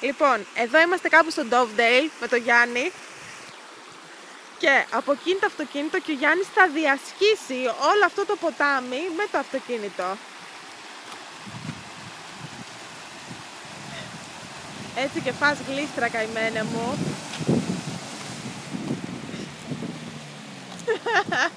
Λοιπόν, εδώ είμαστε κάπου στο Dovedale με το Γιάννη και από εκείνη το αυτοκίνητο και ο Γιάννης θα διασχίσει όλο αυτό το ποτάμι με το αυτοκίνητο. Έτσι και φας γλίστρα καημένε μου.